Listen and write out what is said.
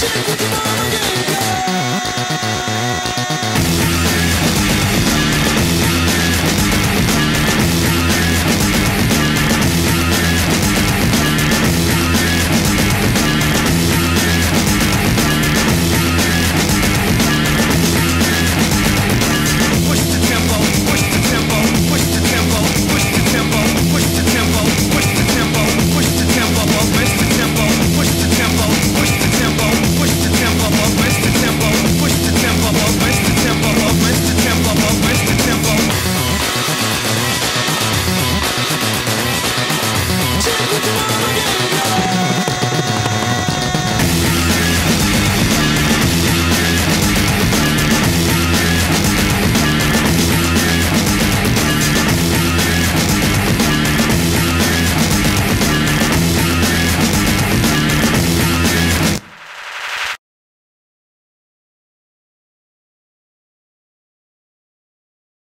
to the morning.